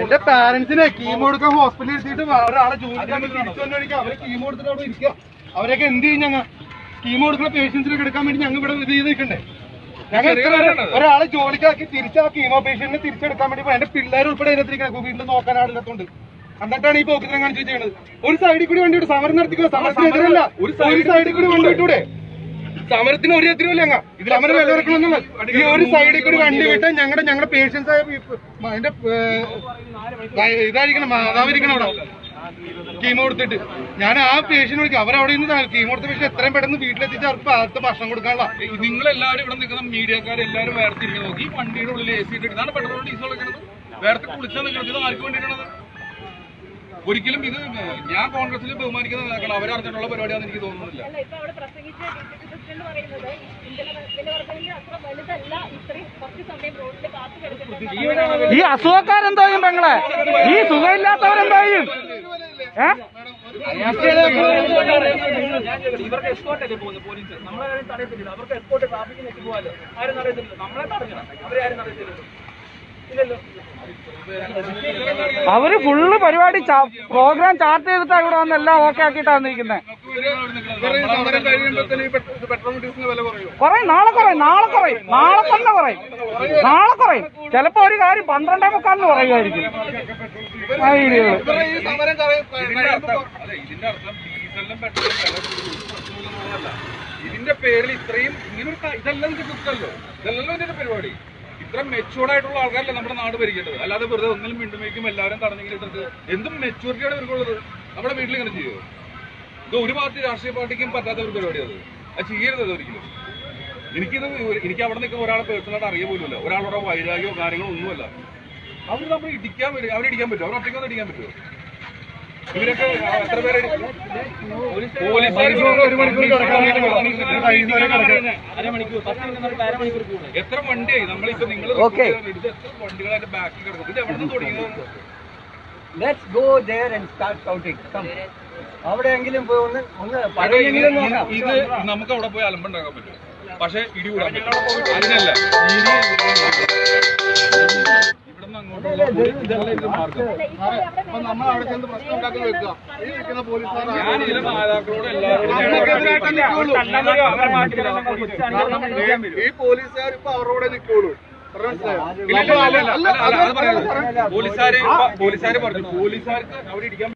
എന്റെ പാരന്റ്സിനെ കീമോ എടുക്കാൻ ഹോസ്പിറ്റലിൽ എത്തിയിട്ട് ഒരാളെ ജോലിക്കാൻ തിരിച്ചു അവരെ കീമോ എടുത്തിട്ട് അവിടെ ഇരിക്കുക. അവരൊക്കെ എന്ത് ചെയ്യും ഞങ്ങൾ കീമോ എടുക്കുന്ന പേഷ്യൻസിനെ എടുക്കാൻ വേണ്ടി ഞങ്ങൾ ഇവിടെ ഇത് ചെയ്ത് നിൽക്കണ്ടേ ഞങ്ങൾ ഒരാളെ ജോലിക്കാക്കി തിരിച്ച് ആ കീമോ പേഷ്യന്റിനെ തിരിച്ചെടുക്കാൻ വേണ്ടി. എന്റെ പിള്ളേർ ഉൾപ്പെടെ അതിനകത്തിരിക്കണം വീട്ടിൽ നോക്കാൻ ആളില്ലാത്തോണ്ട് എന്നിട്ടാണ് ഈ പോക്കിത്തരം കാണിച്ചു ചെയ്യുന്നത് ഒരു സൈഡിൽ കൂടി വണ്ടി സമരം നടത്തിക്കോ. സമരത്തിനെതിരല്ല. ഒരു സൈഡിൽ കൂടി വണ്ടി വിട്ടൂടെ സമരത്തിന് ഒരു എത്തിരില്ല ഞങ്ങൾ സമരം വിലവർക്കണമെന്നുള്ള ഈ ഒരു സൈഡിൽ കൂടി വണ്ടി വിട്ട് ഞങ്ങളുടെ ഞങ്ങളുടെ പേഷ്യൻസ് ആയ അതിന്റെ ഇതായിരിക്കണം മാതാവിരിക്കണം അവിടെ. കീമോ കൊടുത്തിട്ട്. ഞാൻ ആ പേഷ്യന്റ് വിളിക്കും. അവരവിടെ നിന്ന് കീമോ കൊടുത്ത പേഷ്യൻ എത്രയും പെട്ടെന്ന് വീട്ടിലെത്തിച്ച് അവർക്ക് ആദ്യത്തെ ഭക്ഷണം കൊടുക്കാനുള്ള. നിങ്ങൾ എല്ലാവരും ഇവിടെ നിൽക്കുന്ന മീഡിയക്കാർ എല്ലാവരും വേർതിരിക്കുന്നത് നോക്കി വണ്ടിയുടെ ഉള്ളിൽ എ സി ഇട്ടിട്ട് പെട്രോൾ ഡീസൽ വെക്കുന്നത് വേർത്ത് കുളിച്ചാൽ നിൽക്കുന്നത് ആർക്ക് വേണ്ടിയിട്ടാണത്? ഒരിക്കലും ഇത് ഞാൻ കോൺഗ്രസിൽ ബഹുമാനിക്കുന്ന നേതാക്കൾ അവരറിഞ്ഞിട്ടുള്ള പരിപാടിയാണെന്ന് എനിക്ക് തോന്നുന്നില്ല. ഈ അസുഖക്കാരെന്തോ ചെയ്യും പെങ്ങളെ? ഈ സുഖമില്ലാത്തവരെന്തോ ചെയ്യും ഇവർക്ക് എസ്കോട്ട് അല്ലേ പോകുന്നത് പോലീസ് നമ്മളെ തടയത്തില്ല. അവർക്ക് എസ്കോട്ട് ട്രാഫിക്കിലേക്ക് പോകാലോ ആരും തടയത്തില്ല നമ്മളെ തടഞ്ഞണം അവരെ ആരും തടയത്തില്ലല്ലോ ഇല്ലല്ലോ അവർ ഫുള്ള് പരിപാടി പ്രോഗ്രാം ചാർട്ട് ചെയ്തിട്ടാ ഇവിടെ വന്ന് എല്ലാം ഓക്കെ ആക്കിയിട്ടാണ് നിൽക്കുന്നത് കുറയും നാളെ കുറയും നാളെ കുറയും നാളെ തന്നെ കുറയും നാളെ കുറയും. ചിലപ്പോ ഒരു കാര്യം പന്ത്രണ്ടേ മുക്കാലിന് പറയുമായിരിക്കും ഇതിന്റെ പേരിൽ ഇത്രയും ഇങ്ങനൊരു ക- ഇതെല്ലാം ഇതിന്റെ ഇതല്ലല്ലോ ഇതിന്റെ പരിപാടി. ഇത്ര മെച്ചൂർഡ് ആയിട്ടുള്ള ആൾക്കാരല്ലേ നമ്മുടെ നാട് ഭരിക്കേണ്ടത്. അല്ലാതെ വെറുതെ ഒന്നിലും വീണ്ടും വയ്ക്കും എല്ലാവരും തടഞ്ഞെങ്കിലും ഇട്ടിട്ട് എന്തും മെച്ചൂരിറ്റിയാണ് ഇവർക്കുള്ളത്. നമ്മുടെ വീട്ടിൽ ഇങ്ങനെ ചെയ്യുമോ ഇത് ഒരു പാർട്ടി രാഷ്ട്രീയ പാർട്ടിക്കും പറ്റാത്ത ഒരു പരിപാടി അത് അത് ഒരിക്കലും. എനിക്കിത് എനിക്ക് അവിടെ നിൽക്കുന്ന ഒരാളെ പേഴ്സണലായിട്ട് അറിയ പോലുമില്ല. ഒരാളുടെ വൈരാഗ്യമോ കാര്യങ്ങളോ ഒന്നുമല്ല. അവർ നമ്മൾ ഇടിക്കാൻ വരും അവരിടിക്കാൻ പറ്റുമോ അവർ ഇടിക്കാൻ പറ്റുമോ? ഇവരൊക്കെ എത്ര പേരെ എത്ര വണ്ടിയായി? നമ്മളിപ്പോ നിങ്ങൾ എത്ര വണ്ടികളായിട്ട് ബാക്കിൽ കിടക്കും ഇത് എവിടെ നിന്ന് തുടങ്ങിയത് let's go and start shouting come അവിടെയെങ്കിലും പോയി ഒന്ന് ഒന്ന് പഴയെങ്കിലും ഇത് നമുക്ക് അവിടെ പോയി അലമ്പുണ്ടാക്കാൻ പറ്റും. പക്ഷെ ഇടി കൂടാൻ പറ്റും. നമ്മൾ അവിടെ ചെന്ന് പ്രശ്നം ഉണ്ടാക്കി വെക്കുക. ഈ നിൽക്കുന്ന പോലീസുകാർ ഞാൻ ഇതിലെ മാതാക്കളോട് എല്ലാവരോടും ഞങ്ങൾക്കെതിരായിട്ട് നിൽക്കുള്ളൂ. കാരണം ഈ പോലീസുകാർ ഇപ്പൊ അവരോടെ നിൽക്കുള്ളൂ? പോലീസുകാർ പോലീസുകാര് പോലീസുകാര് പറഞ്ഞു. പോലീസുകാർക്ക് അവിടെ ഇടിക്കാൻ